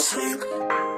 sleep.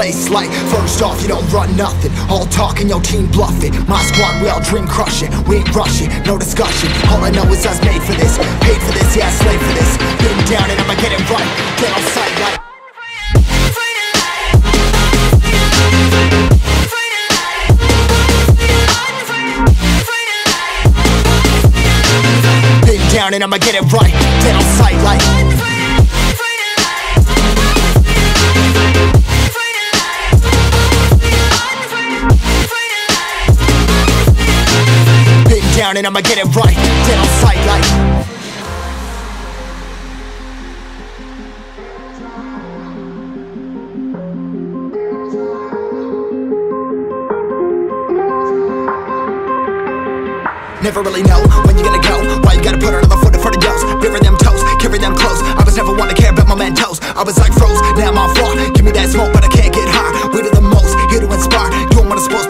place. Like, first off, you don't run nothing. All talk and your team bluffing. My squad, we all dream crushing. We ain't rushing, no discussion. All I know is us made for this. Paid for this, yeah, slave for this. Been down and I'ma get it right. Get on sight like. Down and I'ma get it right. Dead on sight like down and I'ma get it right. Dead on sight like Never really know when you gonna go. Why you gotta put another foot in front of yours? Bury them toes, carry them close I was never one to care about my mentos I was like froze, now I'm on floor Give me that smoke but I can't get high. We do the most, here to inspire. Doing what I'm supposed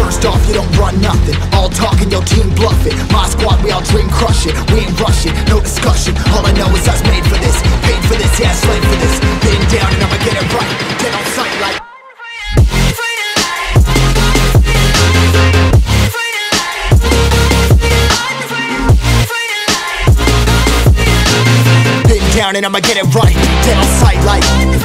First off, you don't run nothing. All talk and your team bluffing. My squad, we all dream crushing. We ain't rushing, no discussion. All I know is was made for this Paid for this, yeah, slave for this. Been down and I'ma get it right. Dead on sight like and I'ma get it right. Dead on sight like